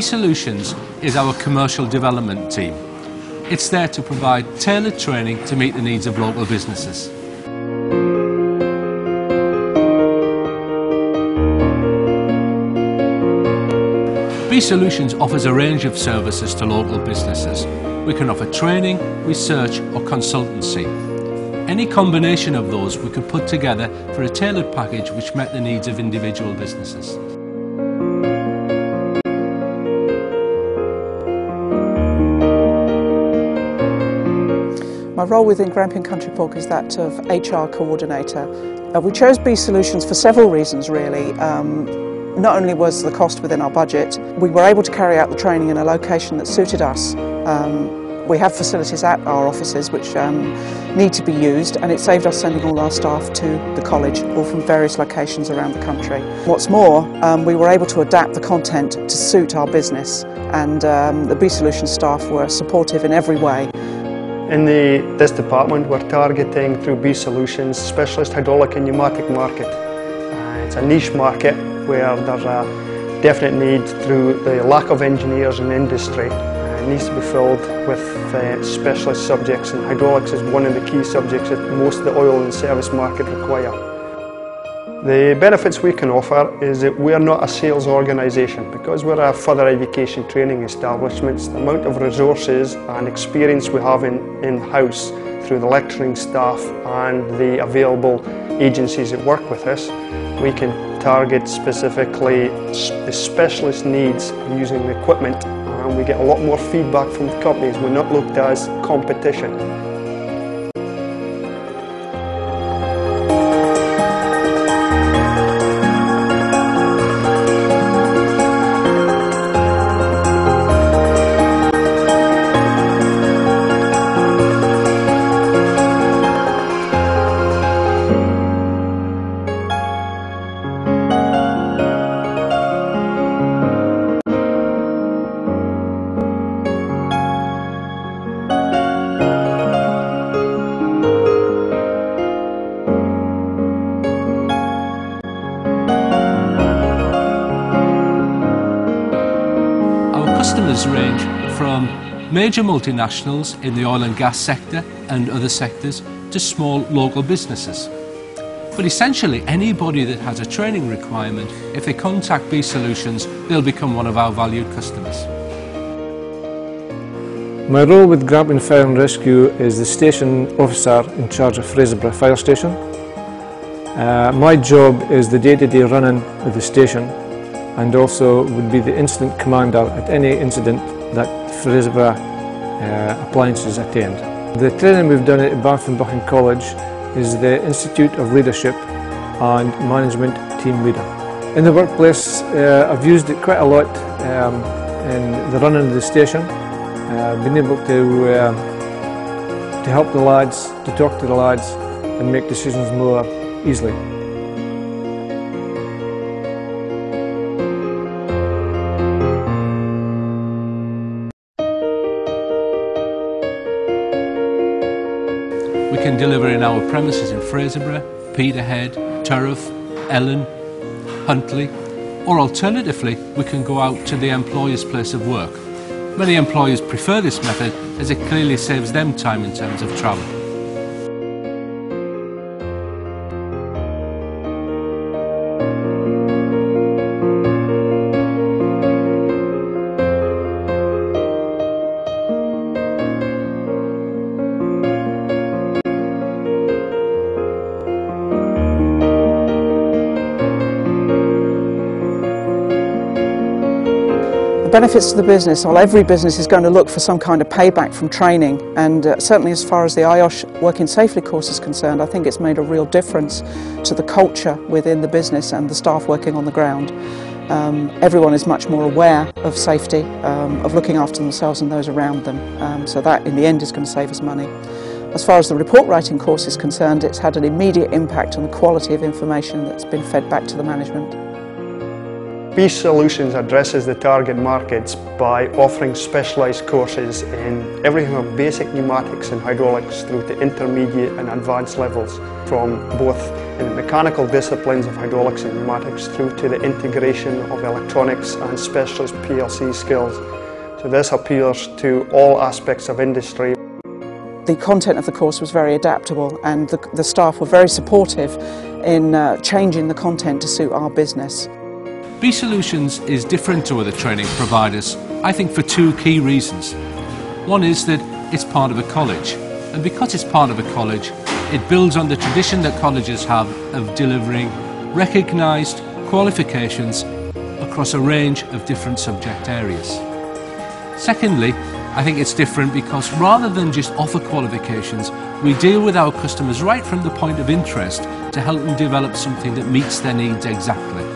Solutions is our commercial development team. It's there to provide tailored training to meet the needs of local businesses. B Solutions offers a range of services to local businesses. We can offer training, research or consultancy. Any combination of those we could put together for a tailored package which met the needs of individual businesses. My role within Grampian Country Pork is that of HR coordinator. Uh, we chose B Solutions for several reasons really. Um, not only was the cost within our budget, we were able to carry out the training in a location that suited us. Um, we have facilities at our offices which um, need to be used and it saved us sending all our staff to the college or from various locations around the country. What's more, um, we were able to adapt the content to suit our business and um, the B Solutions staff were supportive in every way. In the, this department we're targeting through B Solutions specialist hydraulic and pneumatic market. Uh, it's a niche market where there's a definite need through the lack of engineers in industry. Uh, it needs to be filled with uh, specialist subjects and hydraulics is one of the key subjects that most of the oil and service market require. The benefits we can offer is that we're not a sales organisation because we're a further education training establishment. The amount of resources and experience we have in, in-house through the lecturing staff and the available agencies that work with us, we can target specifically the specialist needs using the equipment and we get a lot more feedback from the companies. We're not looked at as competition. Customers range from major multinationals in the oil and gas sector and other sectors to small local businesses. But essentially anybody that has a training requirement, if they contact B Solutions, they'll become one of our valued customers. My role with Grampian Fire and Rescue is the station officer in charge of Fraserburgh Fire Station. Uh, my job is the day-to-day -day running of the station and also would be the incident commander at any incident that Fraserburgh uh, appliances attend. The training we've done at Banff College is the Institute of Leadership and Management Team Leader. In the workplace, uh, I've used it quite a lot um, in the running of the station, uh, able to, uh, to help the lads, to talk to the lads and make decisions more easily. Our premises in Fraserburgh, Peterhead, Turriff, Ellon, Huntly, or alternatively, we can go out to the employer's place of work. Many employers prefer this method as it clearly saves them time in terms of travel. Benefits to the business, well every business is going to look for some kind of payback from training and uh, certainly as far as the IOSH Working Safely course is concerned I think it's made a real difference to the culture within the business and the staff working on the ground. Um, everyone is much more aware of safety, um, of looking after themselves and those around them um, so that in the end is going to save us money. As far as the report writing course is concerned it's had an immediate impact on the quality of information that's been fed back to the management. B Solutions addresses the target markets by offering specialised courses in everything from basic pneumatics and hydraulics through to intermediate and advanced levels from both in the mechanical disciplines of hydraulics and pneumatics through to the integration of electronics and specialist PLC skills. So this appeals to all aspects of industry. The content of the course was very adaptable and the, the staff were very supportive in uh, changing the content to suit our business. B Solutions is different to other training providers, I think for two key reasons. One is that it's part of a college, and because it's part of a college, it builds on the tradition that colleges have of delivering recognised qualifications across a range of different subject areas. Secondly, I think it's different because rather than just offer qualifications, we deal with our customers right from the point of interest to help them develop something that meets their needs exactly.